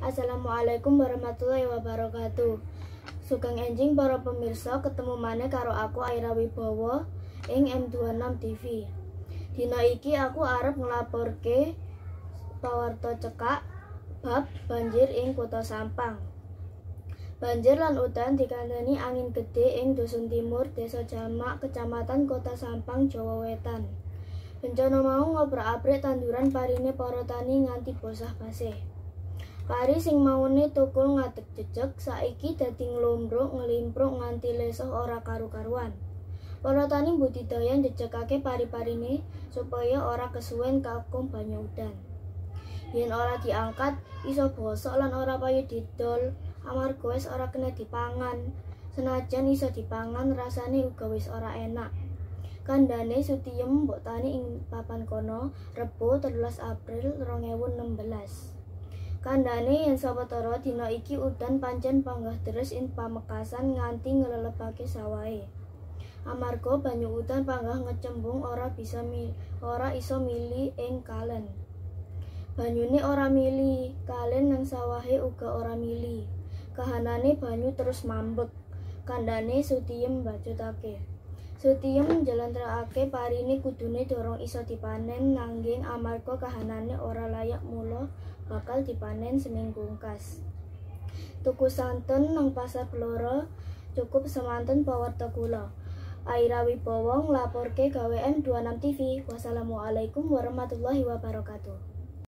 Assalamualaikum warahmatullahi wabarakatuh. Sugeng enjing para pemirsa ketemu maneh karo aku Aira Wibowo ing M26 TV. Dina iki aku arep nglaporke pawarta cekak bab banjir ing Kota Sampang. Banjir lan udan dikandani angin gede ing Dusun Timur, Desa Jamak, Kecamatan Kota Sampang, Jawa Wetan. Bencana mau ngobrak-abrik tanduran parine para tani nganti bosah basih. Pari sing maune tukul ngadeg jejeg saiki dadi nglombrok nglimpruk nganti lesoh ora karu-karuan. Para tani budidaya njejegake pari-parine supaya ora kesuwen kakung banyu udan. Yen ora diangkat, iso bosok lan ora payu didol, amarga wis ora kena dipangan. Senajan iso dipangan, rasane uga wis ora enak. Kandane Sutiem mbok tani ing papan kono Rebo 13 April 2016. Kandane yen sawetara dina iki udan pancen panggah deres ing pamekasan nganti nglelebake sawahe. Amarga banyu udan panggah ngecembung ora bisa mil, ora iso mili ing kalen. Banyune ora mili, kalen nang sawahe uga ora mili. Kahanane banyu terus mambek. Kandane Sutiem mbacutake. Sutiem njlentrehake parine kudune dorong iso dipanen nanging amarga kahanane ora layak mula bakal dipanen seminggu kas. Tuku santen nang pasar Blora cukup semanten pawarta kula. Aira Wibowo nglaporke gawe M26 TV. Wassalamualaikum warahmatullahi wabarakatuh.